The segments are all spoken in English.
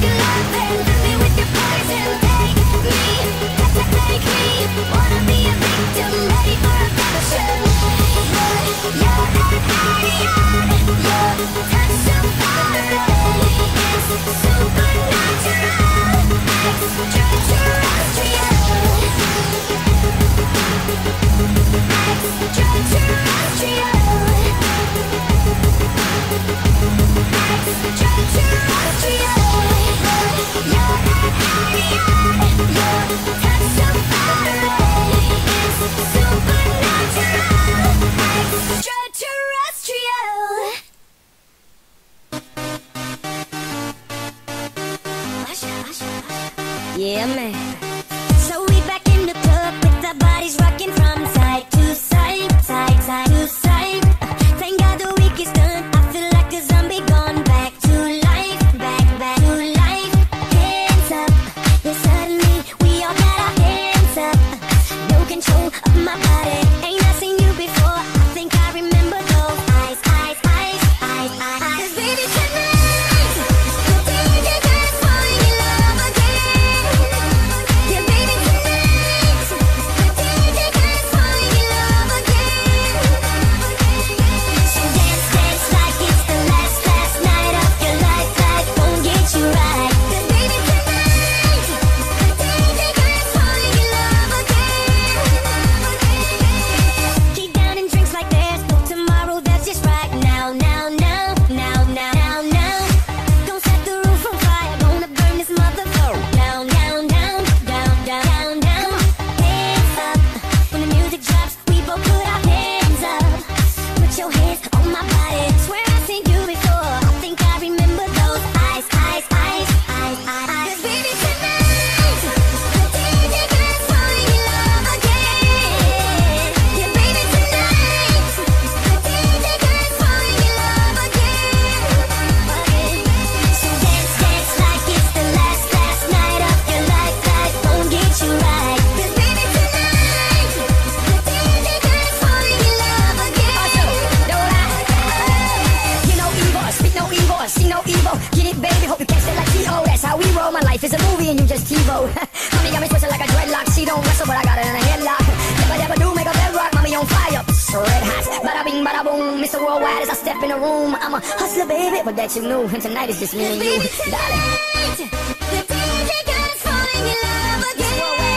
Good, So we back in the club with our bodies rocking. show. My life is a movie and you just TiVo. Mommy got me twisted like a dreadlock. She don't wrestle, but I got it in a headlock. Never, ever do make a bedrock. Mommy on fire, Psst, red hot. Bada bing, bada boom. Mr. Worldwide as I step in the room. I'm a hustler, baby, but that you knew. And tonight is just me and you, darling. The DJ girl's falling in love again.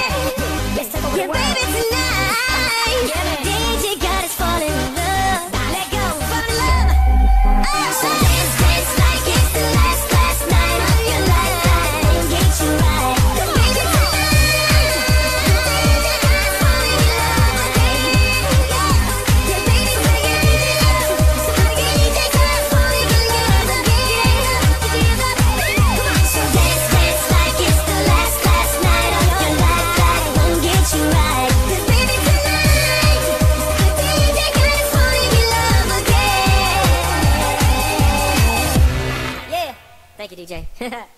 Yeah.